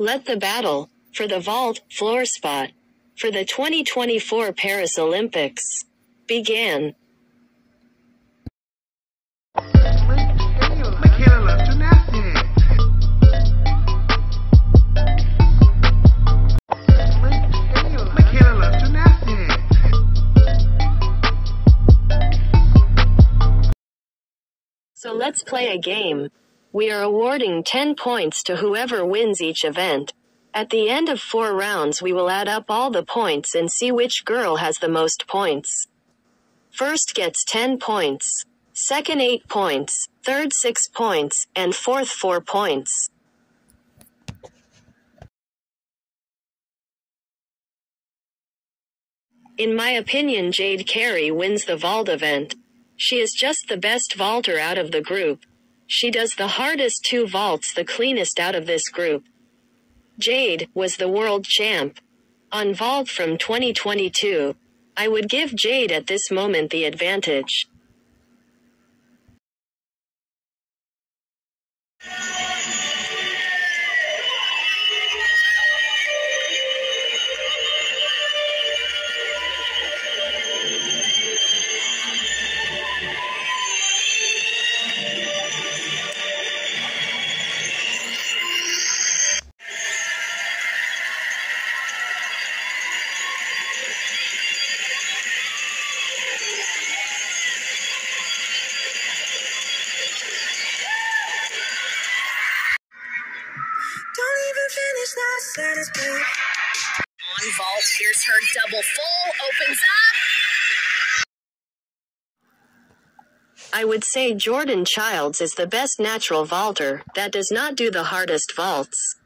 Let the battle for the vault floor spot for the 2024 Paris Olympics gymnastics. So let's play a game. We are awarding 10 points to whoever wins each event. At the end of four rounds, we will add up all the points and see which girl has the most points. First gets 10 points, second 8 points, third 6 points, and fourth 4 points. In my opinion, Jade Carey wins the vault event. She is just the best vaulter out of the group. She does the hardest two vaults the cleanest out of this group. Jade was the world champ. On vault from 2022. I would give Jade at this moment the advantage. On vault, here's her double full, opens up. I would say Jordan Chiles is the best natural vaulter that does not do the hardest vaults.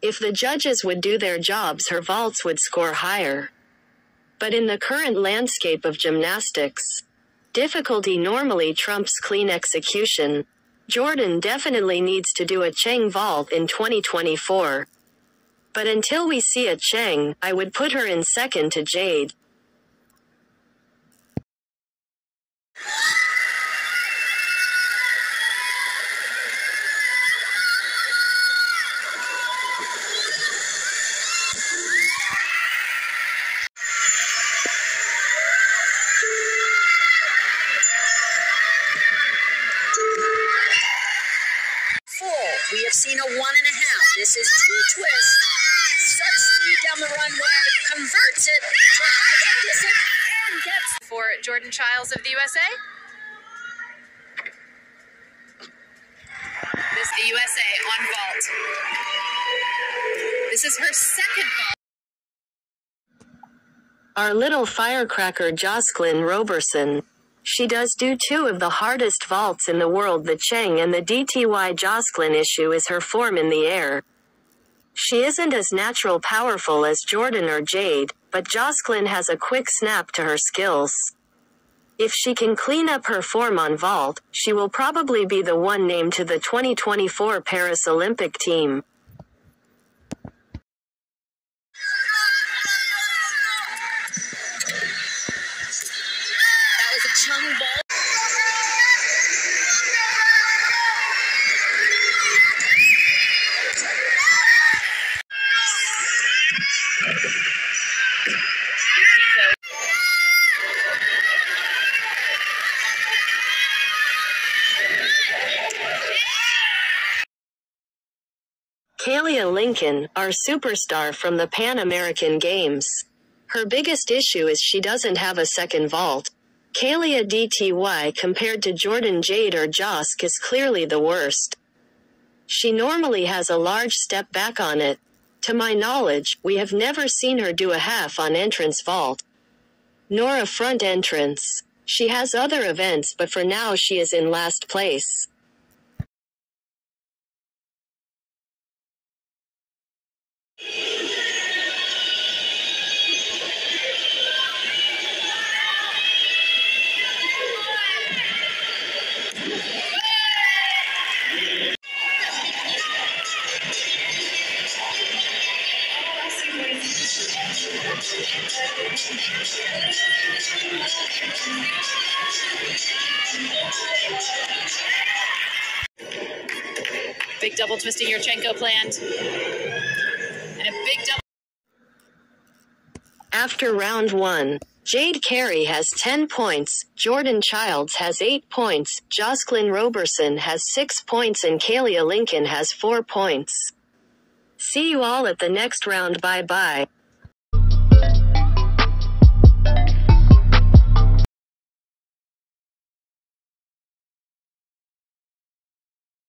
If the judges would do their jobs, her vaults would score higher. But in the current landscape of gymnastics, difficulty normally trumps clean execution. Jordan definitely needs to do a Cheng vault in 2024. But until we see a Cheng, I would put her in second to Jade. Full. We have seen a one and a half. This is two twist. Down the runway. Converts it to high distance and gets for Jordan Chiles of the USA. This is the USA on vault. This is her second vault. Our little firecracker Joscelyn Roberson. She does do two of the hardest vaults in the world. The Cheng and the DTY Joscelyn issue is her form in the air. She isn't as natural powerful as Jordan or Jade, but Joscelyn has a quick snap to her skills. If she can clean up her form on vault, she will probably be the one named to the 2024 Paris Olympic team. Kaliya Lincoln, our superstar from the Pan American Games. Her biggest issue is she doesn't have a second vault. Kaliya DTY compared to Jordan Jade or Josk is clearly the worst. She normally has a large step back on it. To my knowledge, we have never seen her do a half on entrance vault. Nor a front entrance. She has other events but for now she is in last place. Big double twisting Yurchenko planned. and a big double. After round one, Jade Carey has 10 points, Jordan Chiles has 8 points, Joscelyn Roberson has 6 points, and Kaliya Lincoln has 4 points. See you all at the next round. Bye bye.